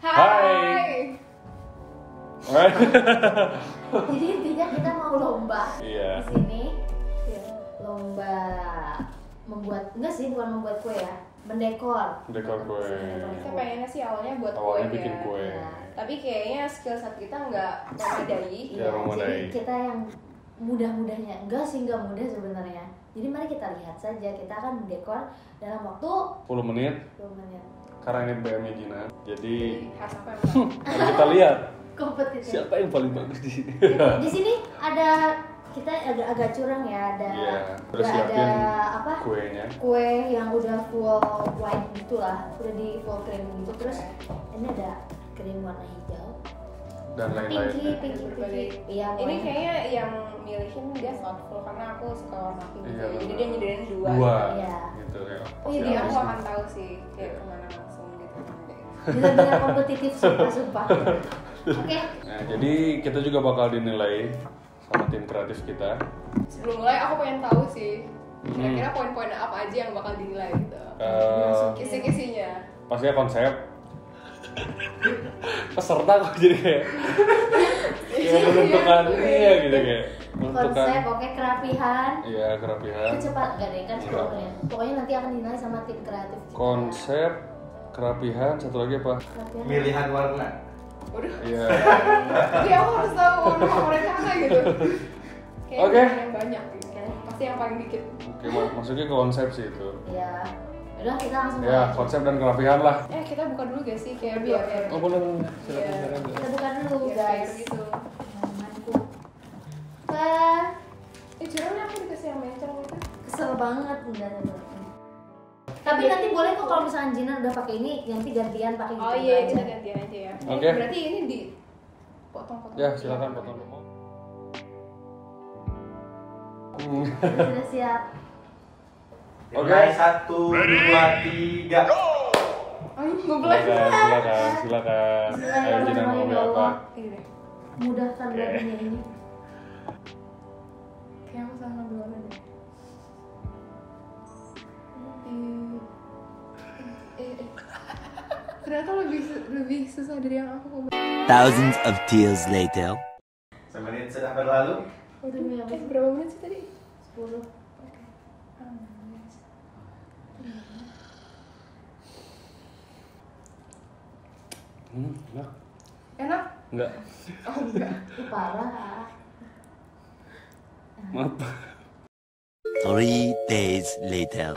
Hai. Alright. Jadi intinya kita mau lomba Iya. di sini. Lomba membuat enggak sih bukan membuat kue ya, mendekor. Dekor kue. Kita pengennya sih awalnya buat Awalnya kue bikin ya. kue. Tapi kayaknya skill set kita nggak memadai. Ya, memadai. jadi kita yang mudah-mudahnya enggak sih enggak mudah sebenarnya. Jadi mari kita lihat saja kita akan mendekor dalam waktu 10 menit 10 menit. Karena ini BMI Gina. Jadi yang menang? mari kita lihat Kompetitif. siapa yang paling bagus di sini. Di sini ada kita agak agak curang ya, ada Iya, udah ada apa? kuenya. kue yang udah full white gitu lah udah di full cream gitu terus ini ada krim warna hijau dan pinky lain-lainnya. pinky Berbagai. pinky iya Ini kayaknya yang milihin dia thoughtful karena aku suka warna pink. Iya, jadi benar. dia nyediain dua. Dua. Iya. Gitu ya. Oh, iya, Jadi iya. aku akan tahu sih kayak ke mana langsung gitu. benar-benar kompetitif sumpah sumpah oke Nah, jadi kita juga bakal dinilai sama tim kreatif kita. Sebelum mulai aku pengen tahu sih kira-kira Hmm. poin-poin apa aja yang bakal dinilai gitu. Eh, Kisi-kisinya. pastinya konsep. Peserta kok jadi kayak kayak menentukan Iya, iya gitu kayak menentukan konsep oke kerapihan iya kerapihan kecepat gak deh kan. 10 menit pokoknya nanti akan dinilai sama tim kreatif juga. konsep kerapihan satu lagi apa Kerapihan. Pilihan warna. Udah. iya Jadi aku harus tahu nama mereka apa gitu. Oke. yang banyak gitu. Pasti yang paling dikit. oke mak- maksudnya ke konsep sih itu ya udah kita langsung ya mulai. konsep dan kerapihan lah Eh kita buka dulu gak sih kayak biar biar oh boleh boleh silakan silakan kita buka dulu guys gitu. Temanku. Wah, Eh curangnya aku dikasih yang mencong gitu. kesel banget enggak enggak. Tapi nanti boleh kok kalau misalnya Jina udah pakai ini nanti gantian pakai gitu Oh iya aja. kita gantian aja ya. Oke. Berarti ini di potong-potong. ya silakan potong dulu. Sudah siap. Oke. Dimulai satu, dua, tiga. Ngeblend. silakan silakan silakan ayo Jinan mau ambil apa deh. Mudahkan dunia ini. Kayak aku salah warna deh. Eh, eh, eh. Ternyata lebih lebih susah dari yang aku. Thousands of tears later. Semenit sudah berlalu. Eh, berapa menit sih tadi? 10. Hmm, enak Enak? enggak Oh enggak. Parah. maaf Three days later.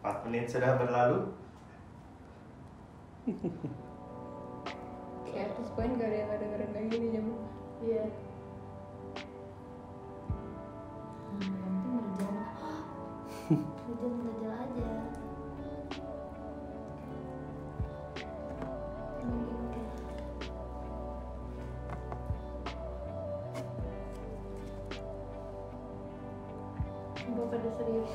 Empat menit sudah berlalu. Kayak atas poin gak ada yang ada dengerin lagi nih jam. Iya. Berjalan aja. Gue pada serius.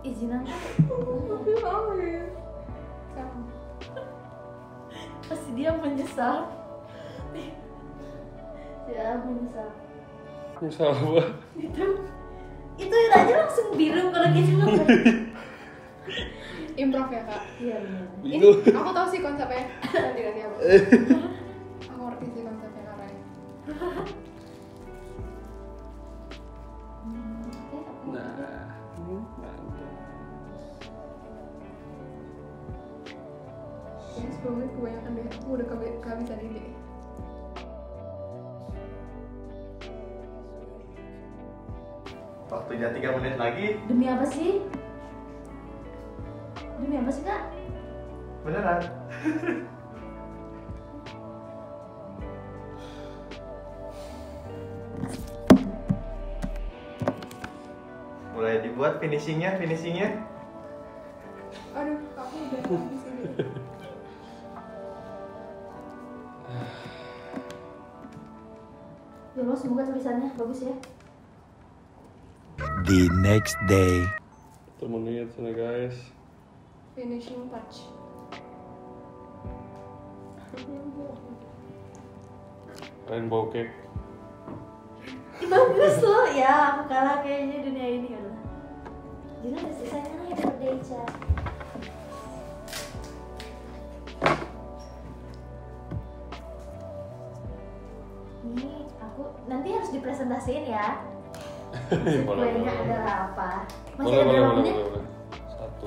Izinan Oh iya. Sama. pasti dia menyesal. ya menyesal. misal apa itu itu aja langsung biru kalau gitu Improv ya kak. iya benar Ini aku tahu sih konsepnya. Nanti nanti aku. kebanyakan deh. Aku udah kebe- kehabisan ide. Waktunya tiga menit lagi. demi apa sih demi apa sih kak Beneran. Mulai dibuat finishingnya, finishingnya. Aduh, aku udah ya Allah semoga tulisannya bagus ya The next day. menit sana guys Finishing touch. Rainbow cake. bagus loh ya aku kalah kayaknya dunia ini udah jadi ada sisanya nih daripada Ica ini nanti harus dipresentasiin ya Maksud Boleh, kuenya boleh. adalah apa masih Boleh, ada boleh, boleh. Satu.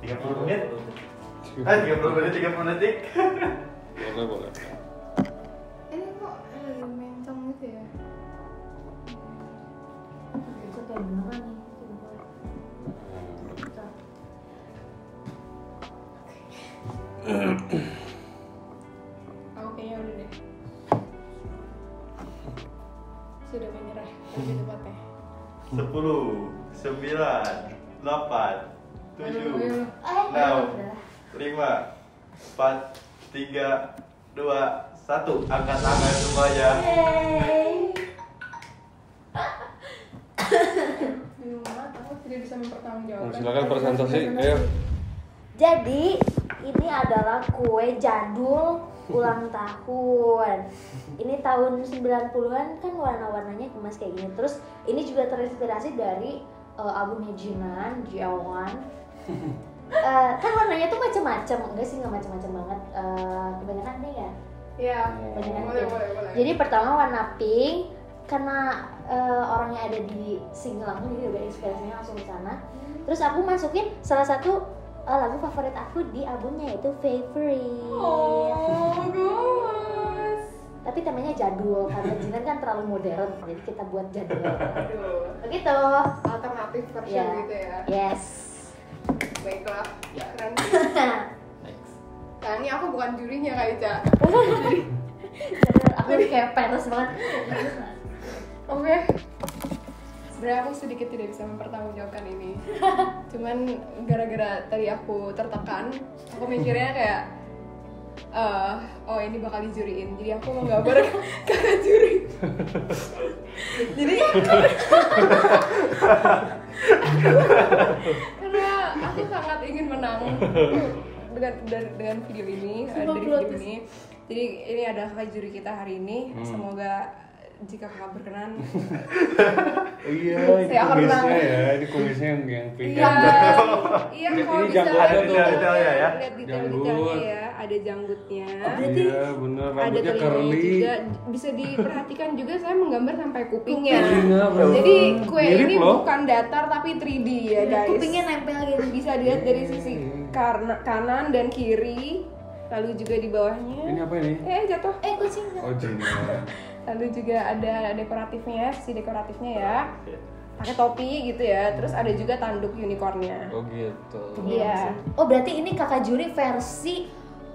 30 menit. Ah, 30 menit, 30 detik. Boleh, boleh. Ini kok eh, mencong gitu ya? Itu kayak beneran nih. Aku kayaknya udah deh. Sudah menyerah lebih tepatnya. 10, 9, 8, 7, Aduh, ayo. Eh, Now. udah. 5, 4, 3, 2, 1. Angkat tangan semuanya. Tidak bisa mempertanggungjawabkan. Silakan presentasi. Ayo. Jadi ini adalah kue jadul ulang tahun. Ini tahun 90-an kan warna-warnanya emas kayak gini. Terus ini juga terinspirasi dari uh, albumnya Jinan, Jiawan. Eh, kan warnanya tuh macam-macam, enggak sih nggak macam-macam banget. Eh, kebanyakan nih ya. Iya, Kebanyakan boleh, boleh, boleh. Jadi pertama warna pink karena eh, orangnya ada di Singlang jadi udah inspirasinya langsung ke sana. Terus aku masukin salah satu eh, lagu favorit aku di albumnya yaitu Favorite. Oh, bagus. Tapi temanya jadul karena Jinan kan terlalu modern jadi kita buat jadul. Aduh, Begitu. alternatif version Iya. gitu ya. Yes. Baiklah, Ya. keren sih. Nah, ini aku bukan jurinya Kak Ica. aku kayak peres banget. Oke. Sebenarnya aku sedikit tidak bisa mempertanggungjawabkan ini. Cuman gara-gara tadi aku tertekan, aku mikirnya kayak eh oh ini bakal dijuriin. Jadi aku mau gambar kakak juri. Jadi karena aku sangat ingin menang dengan dengan video ini dari video ini. Jadi ini adalah kakak juri kita hari ini. Hmm. Semoga jika kakak berkenan Iya, ini Saya akan kumisnya ya. Ini kumisnya yang yang pink. Iya, iya Ini kalau bisa ada tuh. detail-detailnya ya. Detail-detailnya Janggut. ya, ada janggutnya. berarti- Iya, bener. Rambutnya curly. juga. Bisa diperhatikan juga saya menggambar sampai kupingnya. Kupingnya, bro. Jadi kue ini bukan datar tapi 3D ya guys. Kupingnya nempel gitu. Bisa dilihat dari sisi karna- kanan dan kiri, lalu juga di bawahnya. Ini apa ini? Eh jatuh. Eh kucing. Oh. Lalu juga ada dekoratifnya, sisi dekoratifnya ya. Pakai topi gitu ya. Terus ada juga tanduk unicornnya. Oh, gitu. Iya. Oh berarti ini kakak juri versi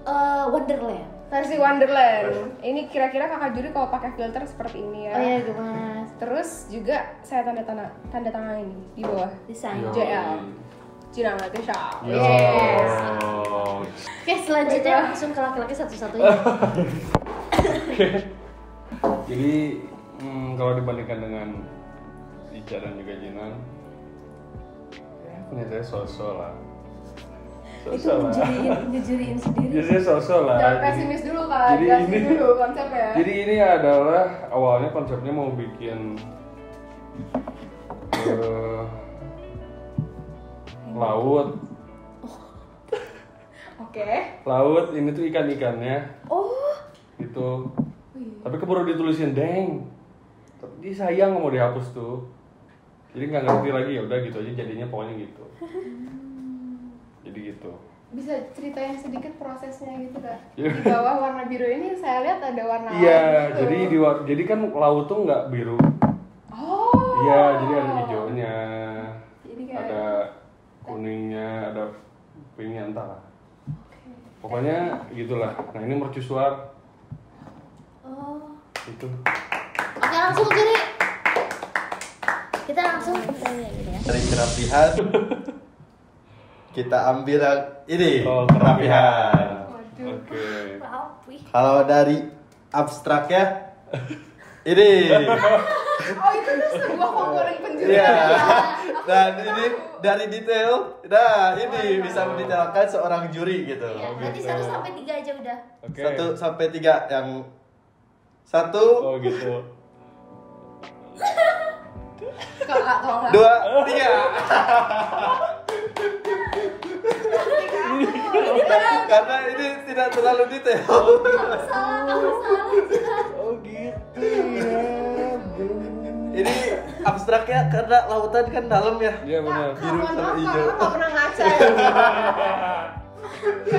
eh, Wonderland. Versi Wonderland. Ini kira-kira kakak juri kalau pakai filter seperti ini ya. Oh ya gimana? Terus juga saya tanda tanda tanda tangan ini di bawah. Desain. JL. Cina Matisha. Yo. Yes. Oke selanjutnya langsung ke laki-laki satu-satunya. Jadi hmm, kalau dibandingkan dengan Ica dan juga Jinan, ya punya saya sosok lah. Itu Sosok lah. ngejuriin, ngejuriin sendiri. Jadi sosok lah. Jangan pesimis dulu kak, Jadi ini- dulu konsepnya. Jadi ini adalah awalnya konsepnya mau bikin eh, laut, Oke. laut ini tuh ikan-ikannya Oh, gitu. Tapi keburu ditulisin deng. Tapi dia sayang nggak mau dihapus tuh. Jadi nggak ngerti lagi ya udah gitu aja jadinya pokoknya gitu. Jadi gitu. Bisa ceritain sedikit prosesnya gitu kak? Iya. Di bawah warna biru ini saya lihat ada warna Iya, gitu. jadi di war- jadi kan laut tuh nggak biru. Oh. Iya, jadi ada hijaunya, Jadi kayak ada kuningnya, ada pinknya entah lah. Pokoknya gitulah. Nah ini mercusuar. Itu. Oke langsung juri. Kita langsung ya. Dari kerapihan kita ambil yang ini Oh, kerapihan. Waduh. Oke. Rapi. Kalau dari abstraknya ini. Oh itu tuh sebuah komponen penjurian. Iya. ya. Dan ini dari detail, nah ini bisa mendetailkan seorang juri gitu. Iya, berarti gitu. satu sampai tiga aja udah. Oke. Satu sampai tiga yang Satu, Oh gitu. Dua, tiga. Karena ini tidak terlalu detail. Oh gitu ya. Ini abstraknya karena lautan kan dalam ya. Iya benar. Biru sama hijau. Pernah ngaca ya.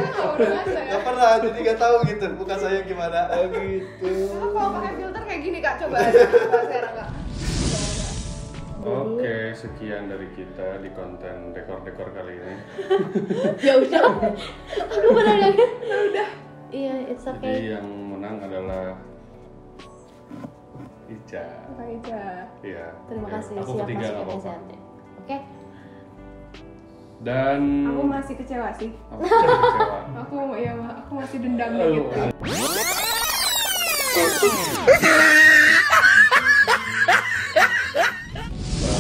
Nggak pernah ngaca. Gak pernah, jadi gak tahu gitu muka saya gimana. Oh gitu. Kalau pakai filter kayak gini kak, coba aja. Sekarang kak. Oke, sekian dari kita di konten dekor-dekor kali ini. ya udah aku benar lagi ya udah iya it's Jadi okay yang menang adalah Ica. Kakak Ica. Iya. terima Oke, kasih Aku siap ketiga masuk nggak ke apa-apa. Oke Dan Aku masih kecewa sih. Aku kecewa. Aku ya aku masih dendamnya Aduh, gitu.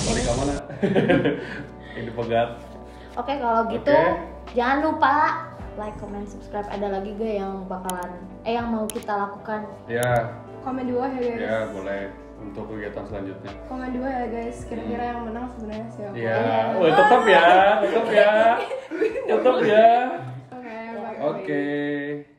Balik ke mana? Ini pegat. oke kalau gitu Oke. jangan lupa like comment subscribe ada lagi gak yang bakalan eh yang mau kita lakukan Ya, Komen di bawah ya guys. ya boleh untuk kegiatan selanjutnya. Komen bawah ya guys. Kira-kira yang menang sebenarnya siapa? Ya, oh, tetap ya, tetap ya, tetap ya. Oke. Oke.